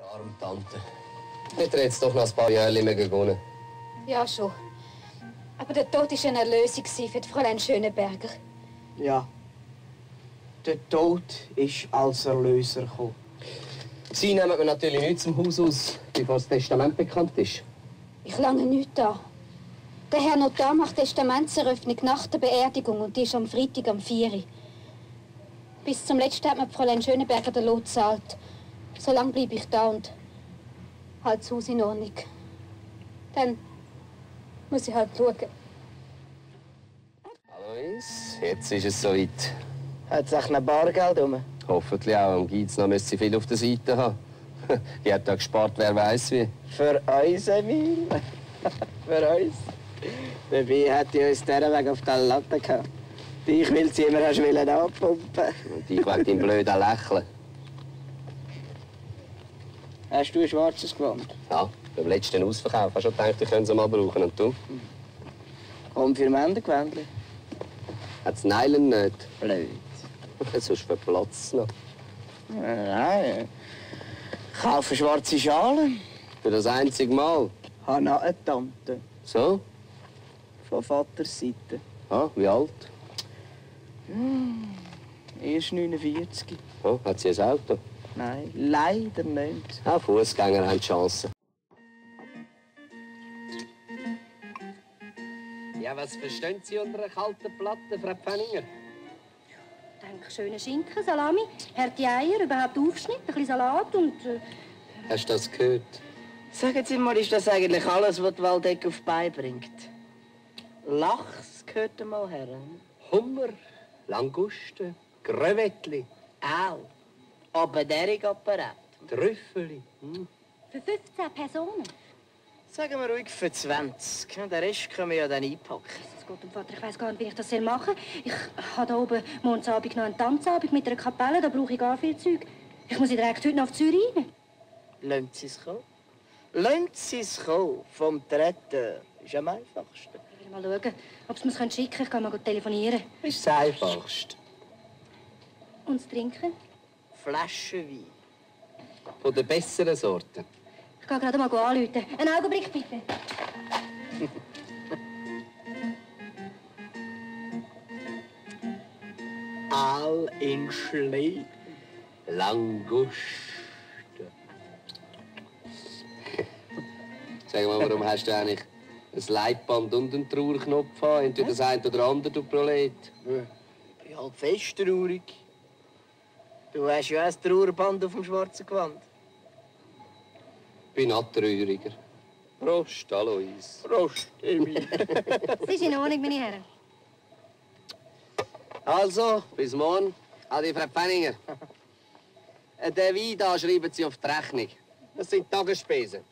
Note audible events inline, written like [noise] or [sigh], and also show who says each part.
Speaker 1: Die arme Tante. Hätte er jetzt doch noch ein paar Jahre mehr gewonnen.
Speaker 2: Ja, schon. Aber der Tod war eine Erlösung für die Fräulein Schöneberger.
Speaker 3: Ja. Der Tod ist als Erlöser gekommen.
Speaker 1: Sie nehmen wir natürlich nicht zum Haus aus, bevor das Testament bekannt ist.
Speaker 2: Ich lange nichts da. Der Herr Notar macht Testamentseröffnung nach der Beerdigung und die ist am Freitag am 4 Uhr. Bis zum letzten hat mir Fräulein Schöneberger den Lot gezahlt. So lange bleibe ich da und halt das Haus in Ordnung. Dann muss ich halt schauen.
Speaker 1: Alois, jetzt ist es soweit.
Speaker 3: Hat es echt noch Bargeld rum?
Speaker 1: Hoffentlich auch. Am Geiz noch müsste sie viel auf der Seite haben. [laughs] Die hat da gespart, wer weiß wie.
Speaker 3: Für uns, Emil. [laughs] Für uns. Dabei hat die uns Weg auf der Latte gehabt. Dich will sie immer abpumpen.
Speaker 1: Und ich wegen deinem blöden Lächeln.
Speaker 3: Hast du ein schwarzes Gewand?
Speaker 1: Ja, beim letzten Ausverkauf hast du gedacht, ich könnte es mal brauchen. Und du?
Speaker 3: Konfirmandengewändchen?
Speaker 1: Hat es Nylon nicht?
Speaker 3: Blöd.
Speaker 1: Sonst für Platz noch.
Speaker 3: Nein. Ich kaufe schwarze Schalen.
Speaker 1: Für das einzige Mal.
Speaker 3: Ich habe noch eine Tante.
Speaker 1: So?
Speaker 3: Von Vaters Seite.
Speaker 1: Ah, wie alt?
Speaker 3: Erst 49.
Speaker 1: Oh, hat sie ein Auto?
Speaker 3: Nein, leider nicht.
Speaker 1: Ah, Fußgänger haben Chancen. Ja, was verstehen Sie unter einer kalten Platte, Frau Pfenninger?
Speaker 2: Denke, schöne Schinken, Salami, harte Eier, überhaupt Aufschnitt, ein bisschen Salat und... Äh,
Speaker 1: Hast du das gehört?
Speaker 3: Sagen Sie mal, ist das eigentlich alles, was die Waldeck auf die Beine bringt? Lachs gehört mal her.
Speaker 1: Hummer, Langusten, Crevettli,
Speaker 3: Auch. Aber der Apparat.
Speaker 1: Trüffeli. Hm.
Speaker 2: für 15 Personen.
Speaker 3: Sagen wir ruhig für 20. Den Rest können wir ja dann einpacken.
Speaker 2: Jesus Gott und Vater, ich weiß gar nicht, wie ich das machen soll. Ich habe da oben Mondsabend noch einen Tanzabend mit einer Kapelle, da brauche ich gar viel Zeug. Ich muss direkt heute noch auf Zürich rein.
Speaker 3: Lassen Sie es kommen. Lassen Sie es kommen. Vom Treten ist am einfachsten.
Speaker 2: Ich will mal schauen, ob Sie mir schicken können. Ich kann mal gut telefonieren.
Speaker 1: Ist das Einfachste.
Speaker 2: Und das Trinken?
Speaker 3: Flaschen Wein.
Speaker 1: Von der besseren Sorte.
Speaker 2: Ich gehe gerade mal anrufen. Einen Augenblick, bitte. [laughs]
Speaker 3: All in Schlee.
Speaker 1: Langusten. Sag mal, warum hast du eigentlich ein Leitband und einen Trauerknopf an? Entweder das eine oder andere, du Prolet.
Speaker 3: Ich bin halt fest traurig. Du hast ja auch ein Trauerband auf dem schwarzen Gewand.
Speaker 1: bin noch trauriger. Prost, Alois.
Speaker 3: Prost, Emil. [laughs]
Speaker 2: Es ist in Ordnung, meine Herren.
Speaker 1: Also, bis morgen. Adi, Frau Pfenninger. [laughs] Äh, Den Wein da schreiben Sie auf die Rechnung. Das sind Tagesspesen.